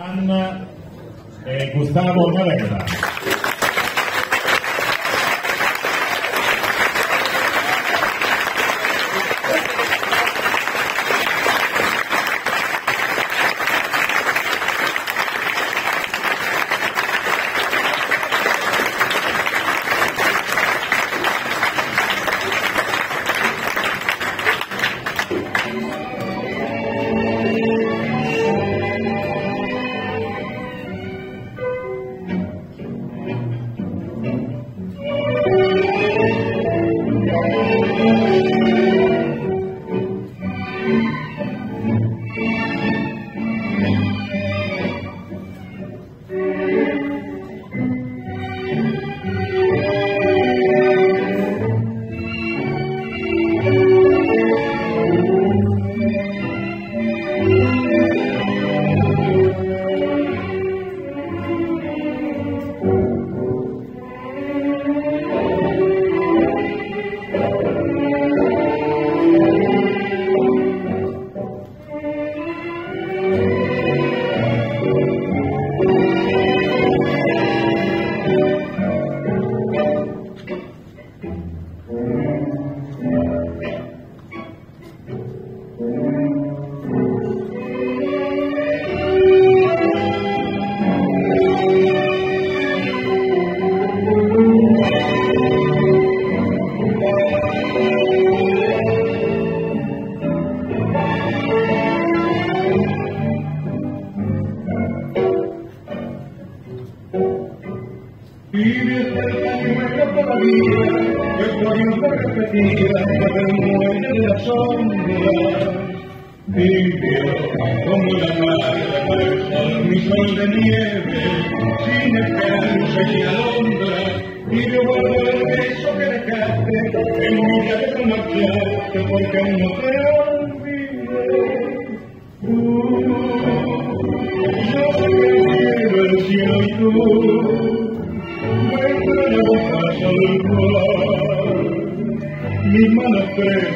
Anna e Gustavo Navella. Cerca todavía, historias repetidas por el muelle de las sombras. Vivió como la del sol, mi sol de nieve, sin esperanza y alondra. Vivió guardó el beso que dejaste en mi día de no marcharte, porque no te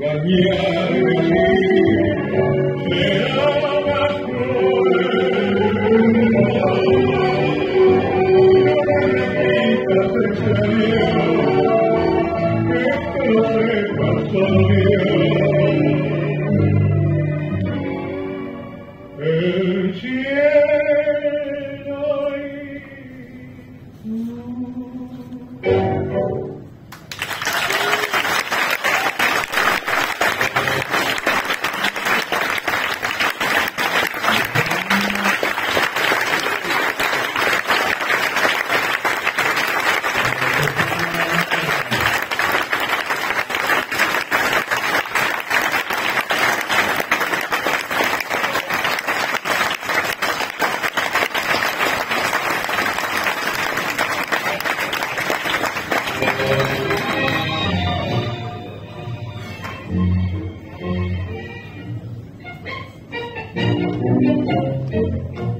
Gabriel. Música